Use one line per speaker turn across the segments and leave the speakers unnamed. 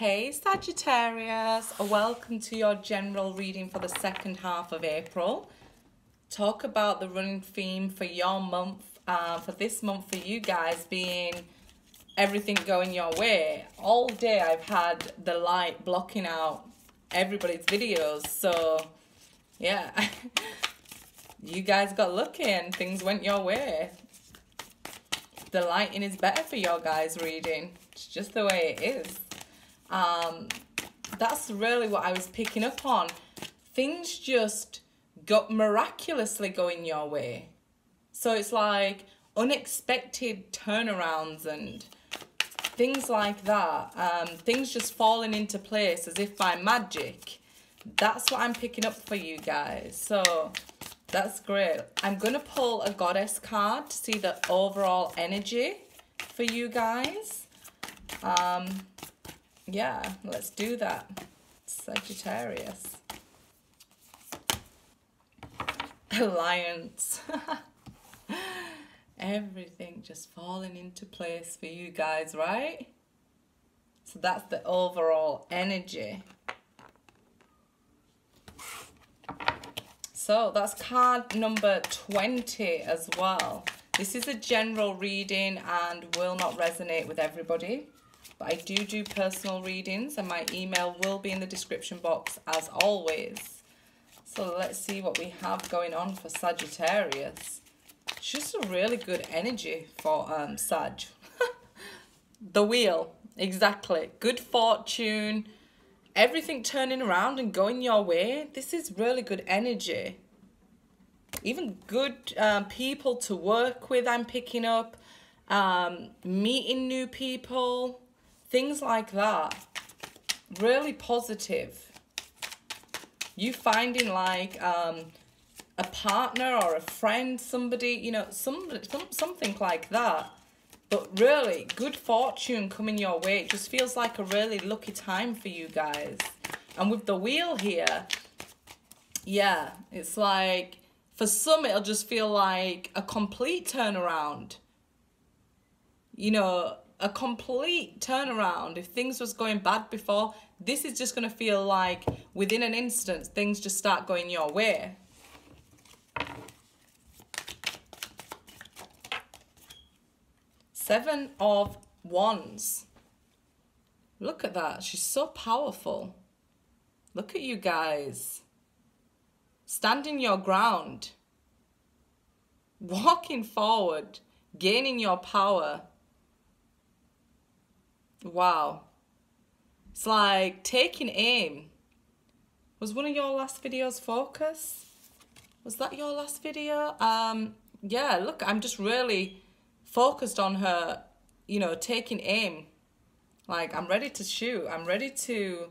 Hey Sagittarius, welcome to your general reading for the second half of April. Talk about the running theme for your month, uh, for this month for you guys being everything going your way. All day I've had the light blocking out everybody's videos, so yeah, you guys got lucky and things went your way. The lighting is better for your guys reading. It's just the way it is um, that's really what I was picking up on. Things just got miraculously going your way. So it's like unexpected turnarounds and things like that. Um, things just falling into place as if by magic. That's what I'm picking up for you guys. So that's great. I'm going to pull a goddess card to see the overall energy for you guys. Um, yeah, let's do that. Sagittarius. Alliance. Everything just falling into place for you guys, right? So that's the overall energy. So that's card number 20 as well. This is a general reading and will not resonate with everybody. But I do do personal readings and my email will be in the description box as always. So let's see what we have going on for Sagittarius. It's just a really good energy for um, Sag. the wheel, exactly. Good fortune, everything turning around and going your way. This is really good energy. Even good um, people to work with I'm picking up. Um, meeting new people things like that. Really positive. You finding like um, a partner or a friend, somebody, you know, some, something like that. But really, good fortune coming your way. It just feels like a really lucky time for you guys. And with the wheel here, yeah, it's like, for some, it'll just feel like a complete turnaround. You know, a complete turnaround. If things was going bad before, this is just going to feel like within an instant, things just start going your way. Seven of Wands. Look at that. She's so powerful. Look at you guys. Standing your ground. Walking forward. Gaining your power Wow. It's like taking aim. Was one of your last videos focus? Was that your last video? Um, yeah, look, I'm just really focused on her, you know, taking aim. Like, I'm ready to shoot. I'm ready to,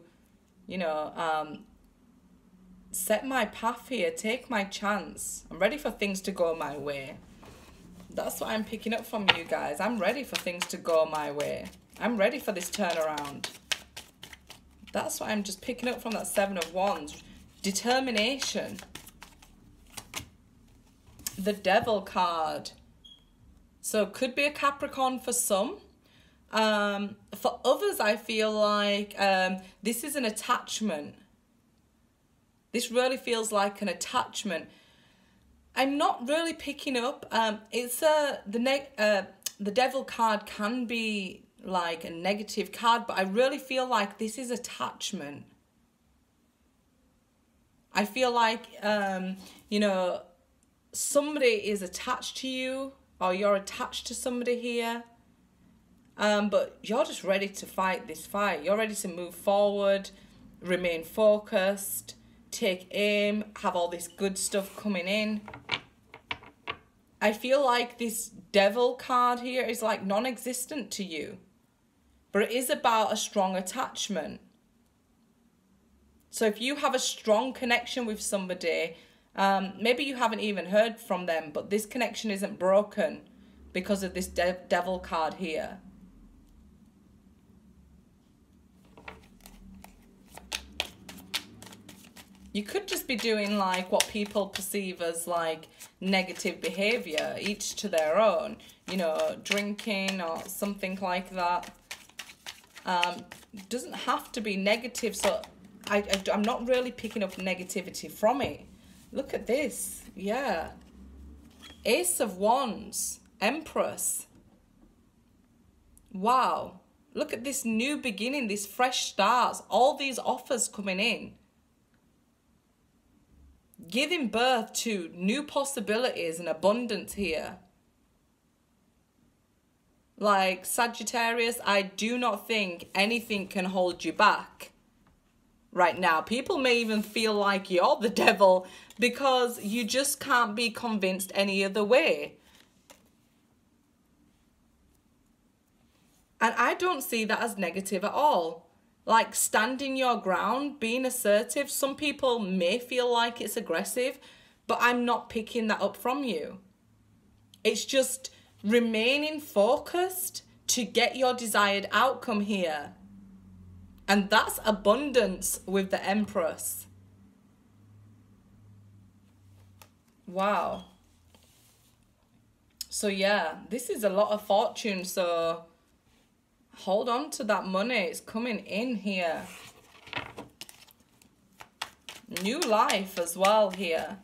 you know, um, set my path here, take my chance. I'm ready for things to go my way. That's what I'm picking up from you guys. I'm ready for things to go my way. I'm ready for this turnaround. That's what I'm just picking up from that Seven of Wands. Determination. The Devil card. So could be a Capricorn for some. Um, for others, I feel like um, this is an attachment. This really feels like an attachment. I'm not really picking up. Um, it's a the ne uh, the devil card can be like a negative card, but I really feel like this is attachment. I feel like, um, you know, somebody is attached to you or you're attached to somebody here. Um, but you're just ready to fight this fight. You're ready to move forward, remain focused, take aim, have all this good stuff coming in. I feel like this devil card here is like non-existent to you but it is about a strong attachment. So if you have a strong connection with somebody, um, maybe you haven't even heard from them, but this connection isn't broken because of this de devil card here. You could just be doing like what people perceive as like negative behavior, each to their own, you know, drinking or something like that. Um, doesn't have to be negative. So I, I, I'm not really picking up negativity from it. Look at this. Yeah. Ace of Wands. Empress. Wow. Look at this new beginning, these fresh starts, all these offers coming in. Giving birth to new possibilities and abundance here. Like Sagittarius, I do not think anything can hold you back right now. People may even feel like you're the devil because you just can't be convinced any other way. And I don't see that as negative at all. Like standing your ground, being assertive, some people may feel like it's aggressive, but I'm not picking that up from you. It's just remaining focused to get your desired outcome here. And that's abundance with the Empress. Wow. So yeah, this is a lot of fortune. So hold on to that money. It's coming in here. New life as well here.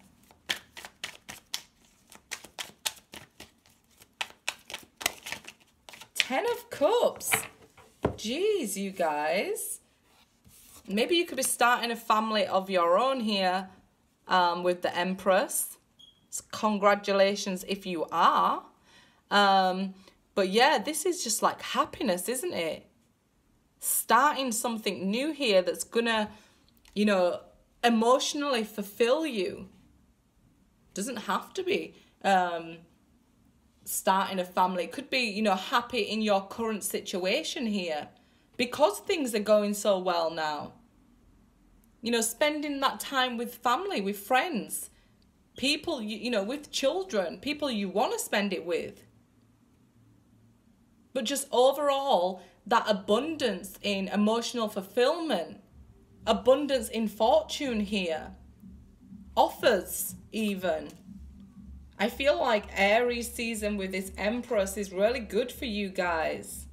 Ten of Cups. Jeez, you guys. Maybe you could be starting a family of your own here um, with the Empress. So congratulations if you are. Um, but yeah, this is just like happiness, isn't it? Starting something new here that's gonna, you know, emotionally fulfill you. Doesn't have to be. Um, starting a family. Could be, you know, happy in your current situation here because things are going so well now. You know, spending that time with family, with friends, people, you, you know, with children, people you want to spend it with. But just overall, that abundance in emotional fulfillment, abundance in fortune here, offers even I feel like Aries season with this Empress is really good for you guys.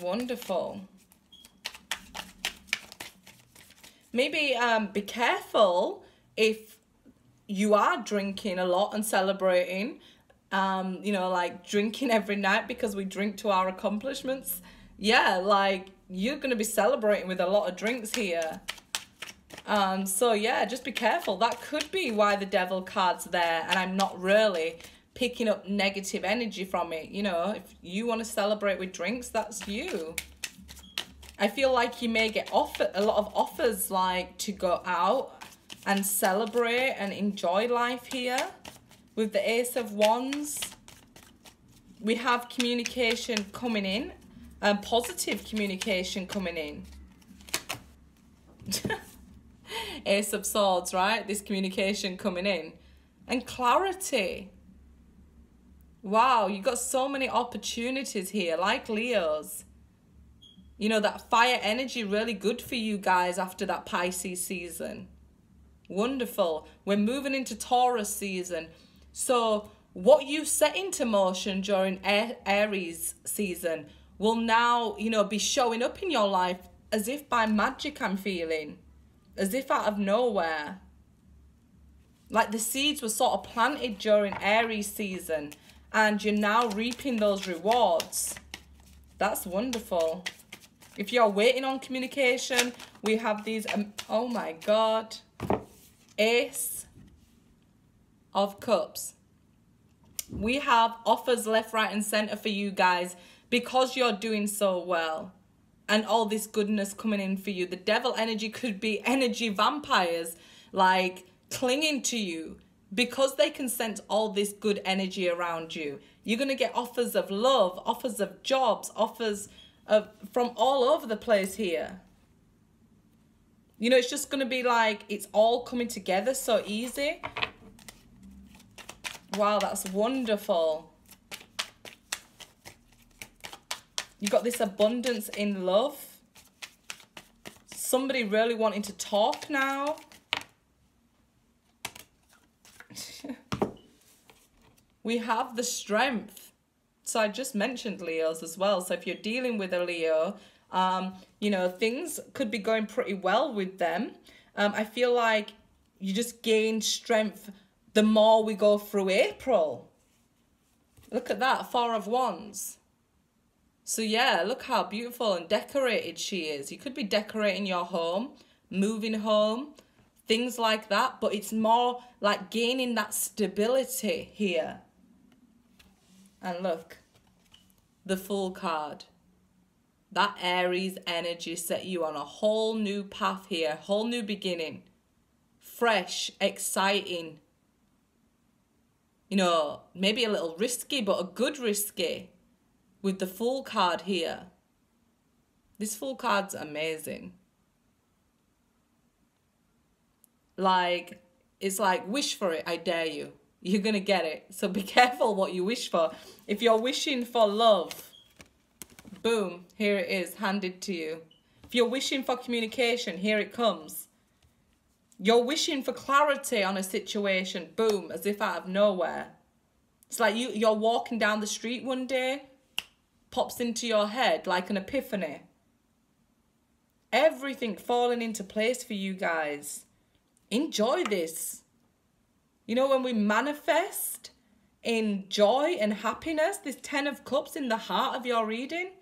Wonderful. Maybe um, be careful if you are drinking a lot and celebrating. Um, you know, like drinking every night because we drink to our accomplishments. Yeah, like you're going to be celebrating with a lot of drinks here. Um, so yeah, just be careful. That could be why the devil card's there and I'm not really picking up negative energy from it. You know, if you want to celebrate with drinks, that's you. I feel like you may get offer a lot of offers like to go out and celebrate and enjoy life here with the Ace of Wands. We have communication coming in and positive communication coming in. Ace of Swords, right? This communication coming in. And clarity. Wow, you got so many opportunities here, like Leo's. You know, that fire energy really good for you guys after that Pisces season. Wonderful. We're moving into Taurus season. So, what you set into motion during Aries season will now, you know, be showing up in your life as if by magic I'm feeling, as if out of nowhere. Like the seeds were sort of planted during Aries season and you're now reaping those rewards. That's wonderful. If you're waiting on communication, we have these, um, oh my God, Ace of Cups. We have offers left, right and center for you guys because you're doing so well and all this goodness coming in for you. The devil energy could be energy vampires, like clinging to you because they can sense all this good energy around you. You're going to get offers of love, offers of jobs, offers of from all over the place here. You know, it's just going to be like it's all coming together so easy. Wow, that's wonderful. You got this abundance in love. Somebody really wanting to talk now. we have the strength. So I just mentioned Leos as well. So if you're dealing with a Leo, um, you know, things could be going pretty well with them. Um, I feel like you just gain strength the more we go through April. Look at that, Four of Wands. So yeah, look how beautiful and decorated she is. You could be decorating your home, moving home, things like that, but it's more like gaining that stability here. And look, the Fool card. That Aries energy set you on a whole new path here, whole new beginning. Fresh, exciting. You know, maybe a little risky, but a good risky with the Fool card here. This Fool card's amazing. Like, it's like, wish for it, I dare you. You're going to get it. So be careful what you wish for. If you're wishing for love, boom, here it is, handed to you. If you're wishing for communication, here it comes. You're wishing for clarity on a situation, boom, as if out of nowhere. It's like you, you're walking down the street one day, pops into your head like an epiphany. Everything falling into place for you guys enjoy this. You know, when we manifest in joy and happiness, this 10 of cups in the heart of your reading,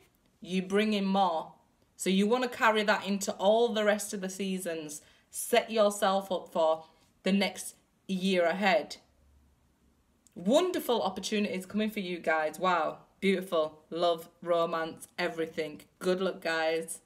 you bring in more. So you want to carry that into all the rest of the seasons. Set yourself up for the next year ahead. Wonderful opportunities coming for you guys. Wow. Beautiful. Love, romance, everything. Good luck, guys.